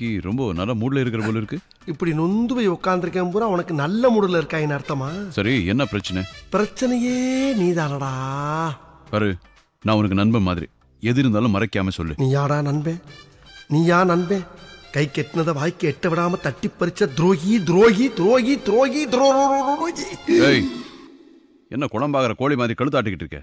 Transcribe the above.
கி ரொம்ப நல்ல மூட்ல இருக்கிற போல இருக்கு. இப்படி நொந்து போய் உட்காந்துருக்கேன் பூரா உனக்கு நல்ல மூடுல இருக்காயின்னு அர்த்தமா? சரி என்ன பிரச்சனை? பிரச்சனையே நீதானடா. பாரு நான் உனக்கு நண்பன் மாதிரி. எது இருந்தாலும் மறைக்காம சொல்லு. நீ யாடா நண்பே? நீயா நண்பே? கை கெட்டினதை வாய்க்கு எட்ட விடாம தட்டி பறிச்ச துரோகி துரோகி துரோகி துரோகி துரோகி. ஏய் என்ன குழம்பாகிற கோழி மாதிரி கழுத்தாட்டிக்கிட்டு இருக்க?